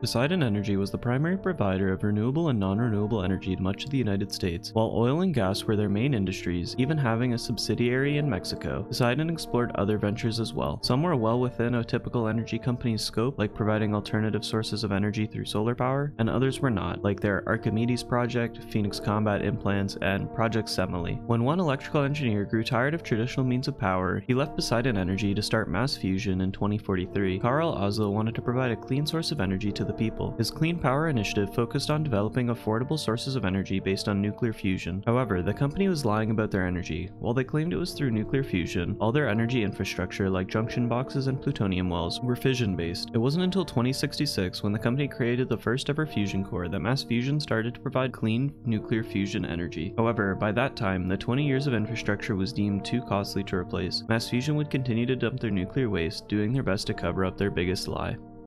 Poseidon Energy was the primary provider of renewable and non-renewable energy to much of the United States, while oil and gas were their main industries, even having a subsidiary in Mexico. Poseidon explored other ventures as well. Some were well within a typical energy company's scope, like providing alternative sources of energy through solar power, and others were not, like their Archimedes project, Phoenix Combat Implants, and Project Semele. When one electrical engineer grew tired of traditional means of power, he left Poseidon Energy to start mass fusion in 2043. Karl Oslo wanted to provide a clean source of energy to the people. His Clean Power initiative focused on developing affordable sources of energy based on nuclear fusion. However, the company was lying about their energy. While they claimed it was through nuclear fusion, all their energy infrastructure like junction boxes and plutonium wells were fission based. It wasn't until 2066 when the company created the first ever fusion core that mass fusion started to provide clean nuclear fusion energy. However, by that time, the 20 years of infrastructure was deemed too costly to replace. Mass fusion would continue to dump their nuclear waste, doing their best to cover up their biggest lie.